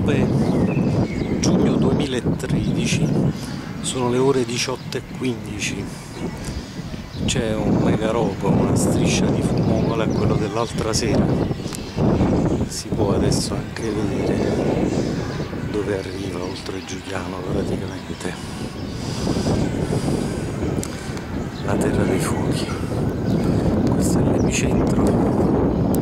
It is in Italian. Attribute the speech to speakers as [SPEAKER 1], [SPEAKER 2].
[SPEAKER 1] 9 giugno 2013 sono le ore 18.15 c'è un mega roba, una striscia di fumo uguale a quello dell'altra sera. Si può adesso anche vedere dove arriva oltre Giuliano praticamente. La terra dei fuochi. Questo è l'epicentro.